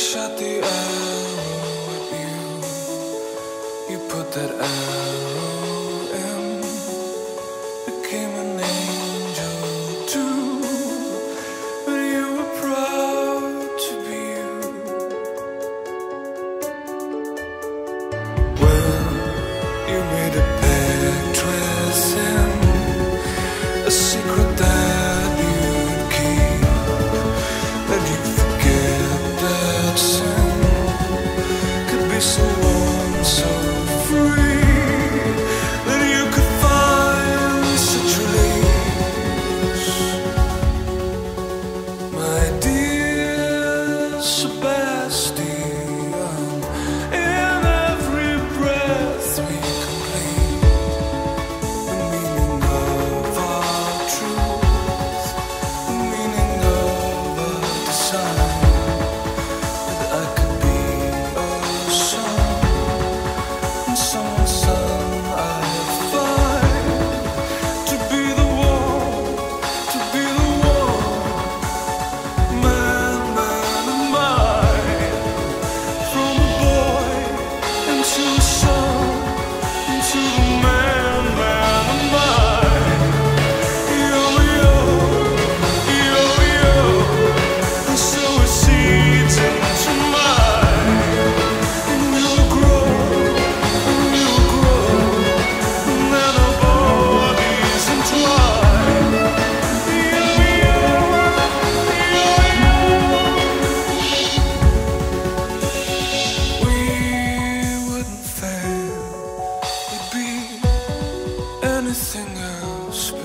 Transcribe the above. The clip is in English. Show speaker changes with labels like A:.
A: shut the L with you. You put that L. show. nothing else